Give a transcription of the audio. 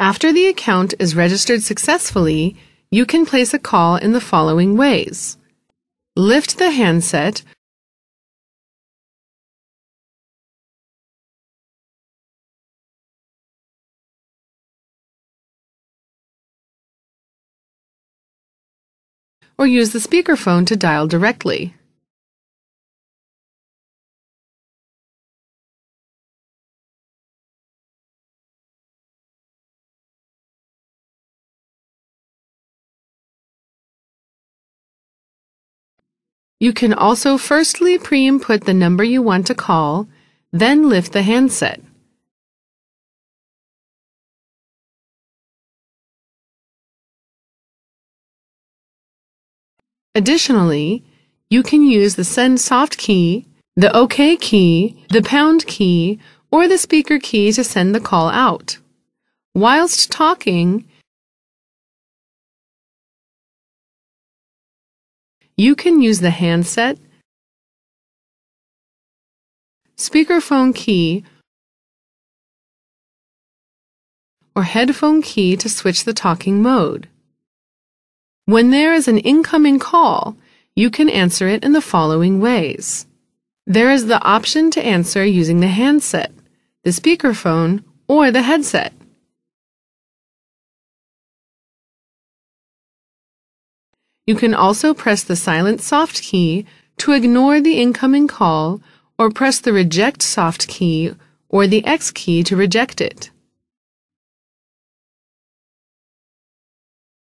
After the account is registered successfully, you can place a call in the following ways. Lift the handset or use the speakerphone to dial directly. You can also firstly pre-input the number you want to call, then lift the handset. Additionally, you can use the send soft key, the OK key, the pound key, or the speaker key to send the call out. Whilst talking, You can use the handset, speakerphone key, or headphone key to switch the talking mode. When there is an incoming call, you can answer it in the following ways. There is the option to answer using the handset, the speakerphone, or the headset. You can also press the silent soft key to ignore the incoming call or press the reject soft key or the X key to reject it.